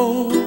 Oh.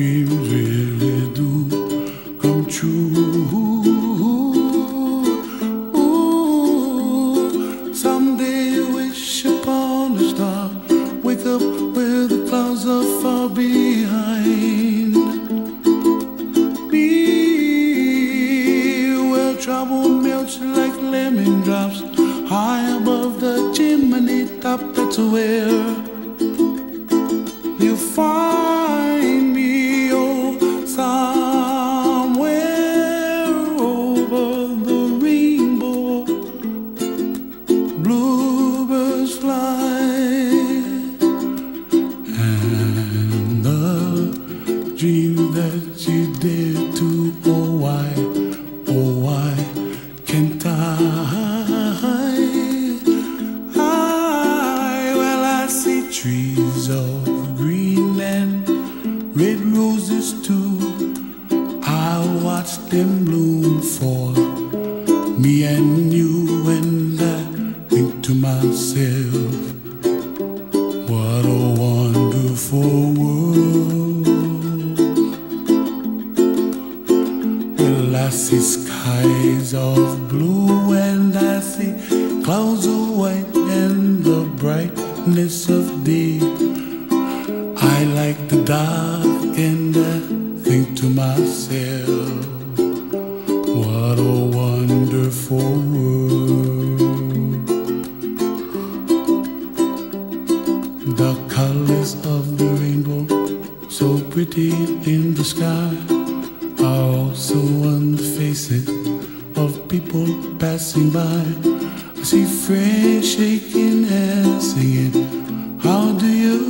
Dreams really do come true. You wish upon a star, wake up where the clouds are far behind. Be where trouble melts like lemon drops high above the chimney top. That's where of blue and I see clouds of white and the brightness of day. I like the dark and I think to myself, what a wonderful world. The colors of the rainbow, so pretty in the sky, are also on the faces people passing by. I see friends shaking hands, singing, How do you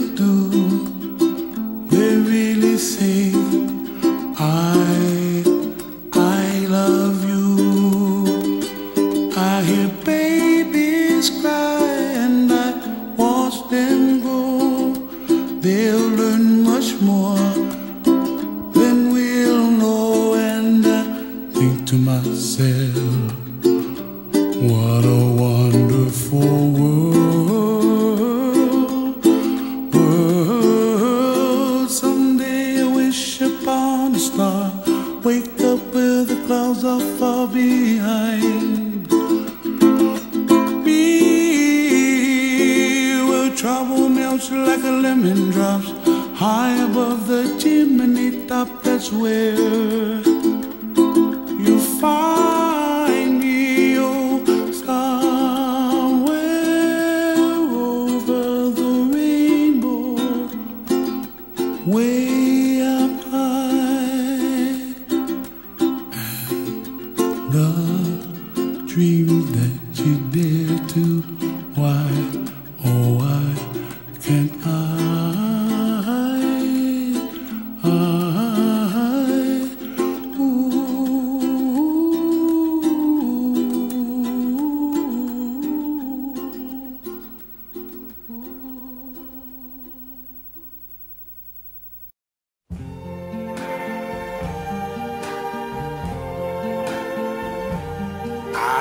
Wake up where the clouds are far behind. Be where trouble melts like a lemon drops high above the chimney top. That's where you find to, why,